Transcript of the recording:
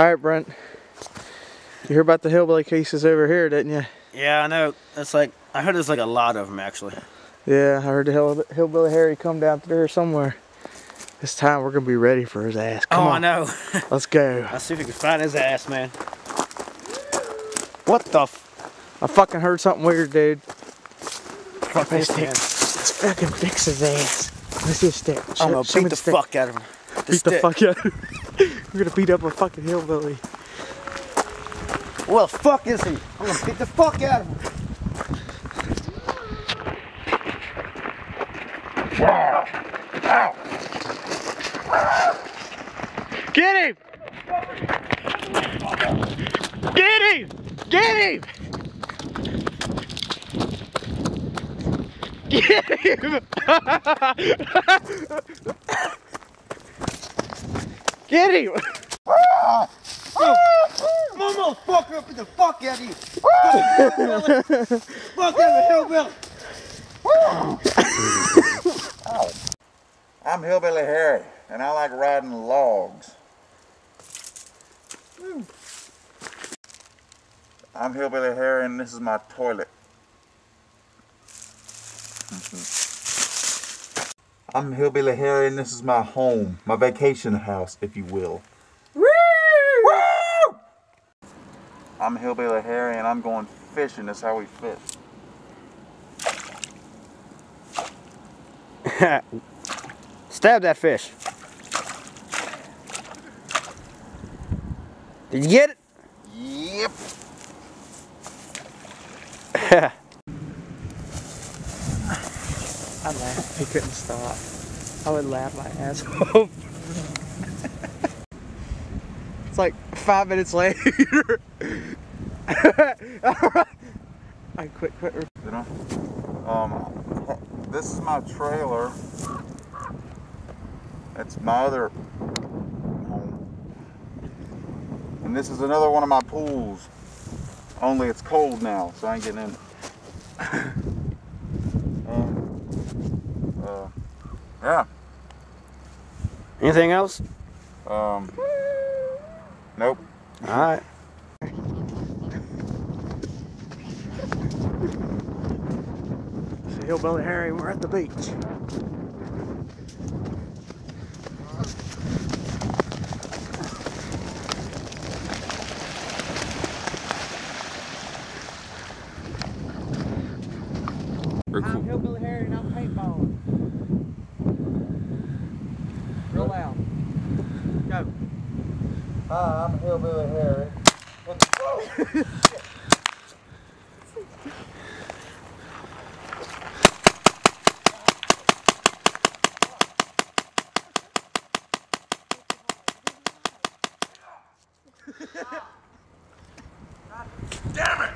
All right, Brent. You heard about the hillbilly cases over here, didn't you? Yeah, I know. It's like I heard there's like a lot of them actually. Yeah, I heard the hill, hillbilly Harry come down through there somewhere. This time we're gonna be ready for his ass. Come oh, on. I know. Let's go. Let's see if we can find his ass, man. What the? F I fucking heard something weird, dude. fuck Let's, this man? let's fucking fix his ass. Let's see a stick. I'm gonna beat the stick. fuck out of him. The Beat the fuck out of him. We're gonna beat up a fucking hillbilly. Well, fuck is he? I'm gonna beat the fuck out of him. Get him! Get him! Get him! Get him! Get him! I'm gonna fuck up the fuck out of you. fuck out of hillbilly. I'm Hillbilly Harry, and I like riding logs. I'm Hillbilly Harry, and this is my toilet. I'm Hillbilly Harry, and this is my home, my vacation house, if you will. Woo! I'm Hillbilly Harry, and I'm going fishing. That's how we fish. Stab that fish. Did you get it? Yep. I laughed. He couldn't stop. I would laugh my ass off. it's like five minutes later. I quit, quit. You know, um, this is my trailer. That's my other home. And this is another one of my pools. Only it's cold now, so I ain't getting in. it. and, uh, yeah. Anything else? Um, nope. All right. It's Hillbilly Harry. We're at the beach. Very cool. Hi, I'm Hillbilly Harry. Whoa! Damn it!